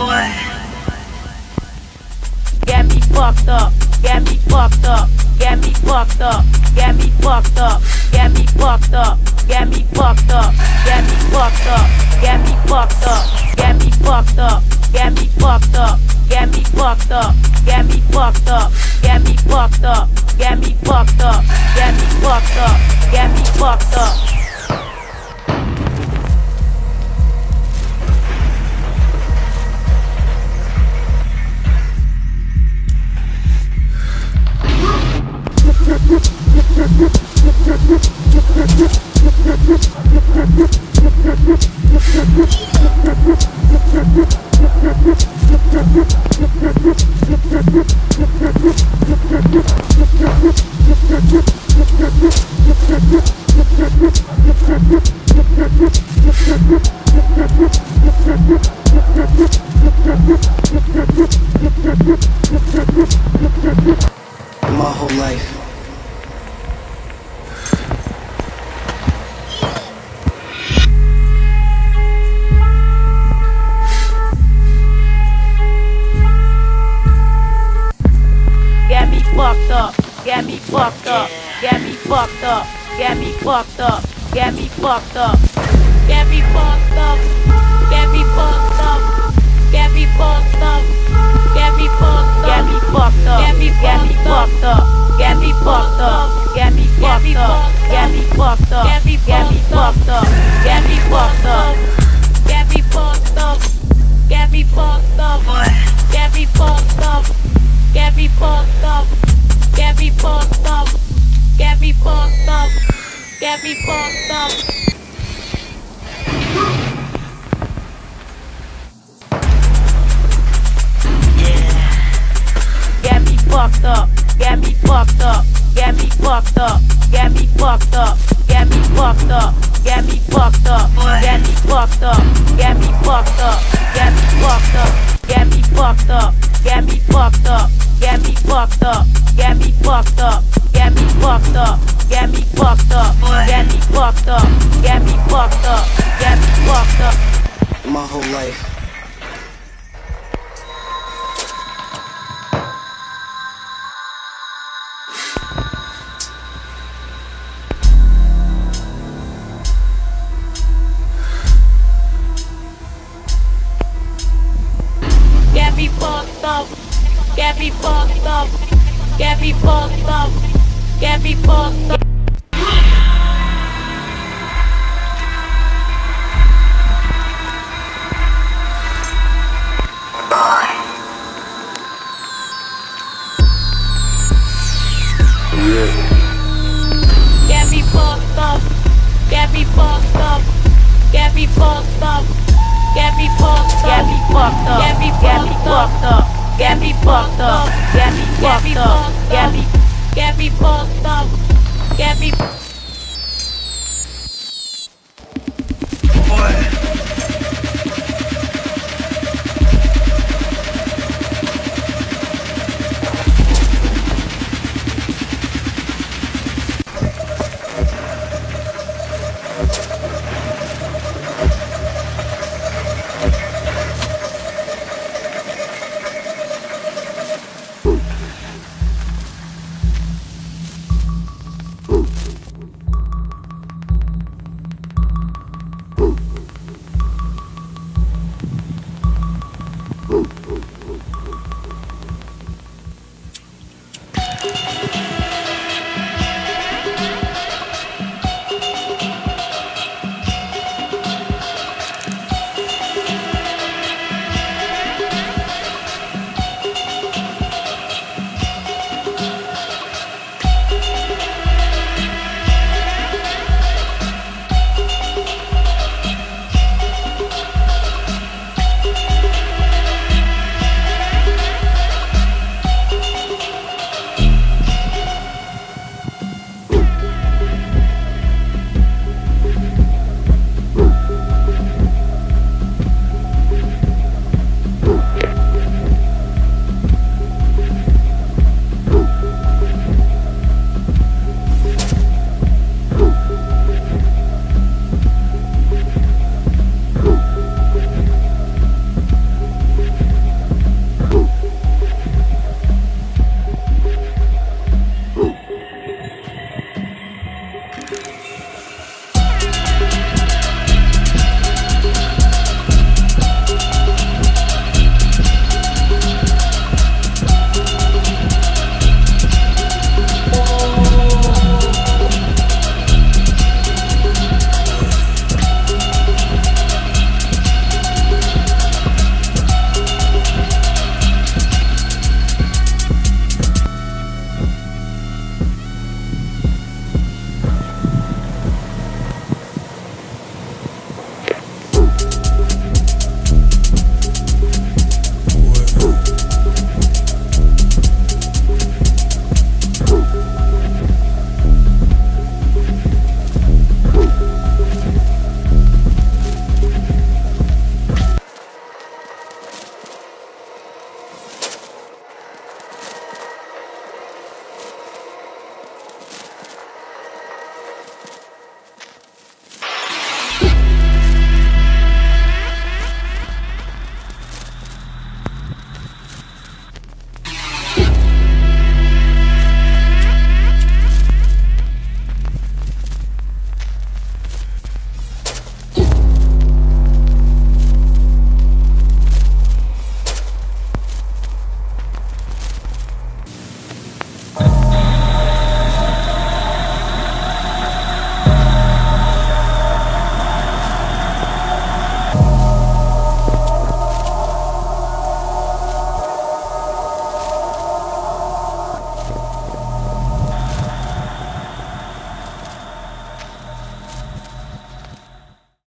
boy. Get me fucked up, get me fucked up, get me fucked up, get me fucked up, get me fucked up, get me fucked up, get me fucked up, get me fucked up, get me fucked up, get me fucked up, get me fucked up, get me fucked up, get me fucked up, get me fucked up, get me fucked up, get me fucked up. My whole life. Fucked up, get me fucked up, get me fucked up, get me fucked up, get me fucked up, get me fucked up, fucked up. Get me fucked up. Get me fucked up. Get me fucked up. Get me fucked up. Get me fucked up. Get me fucked up. Get me fucked up. Get me fucked up. Get me fucked up. Get me fucked up. Get me fucked up. Get me fucked up. Get me fucked up. Get me fucked up. Get me fucked up. Get me fucked up. My whole life. Me fucked up. Get me fucked up. Get me fucked up. Get me fucked up. Get me fucked up. Get me fucked up. Get me fucked up. Get me fucked up.